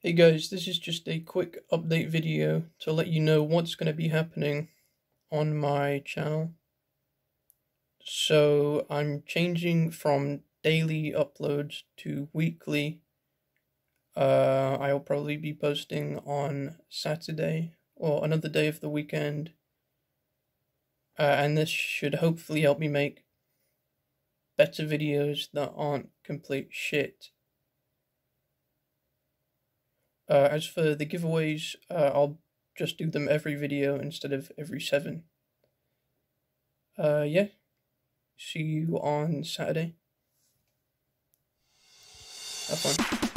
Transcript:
Hey guys, this is just a quick update video to let you know what's going to be happening on my channel. So I'm changing from daily uploads to weekly. Uh, I'll probably be posting on Saturday or another day of the weekend. Uh, and this should hopefully help me make better videos that aren't complete shit. Uh, as for the giveaways, uh, I'll just do them every video instead of every seven. Uh, yeah. See you on Saturday. Have fun.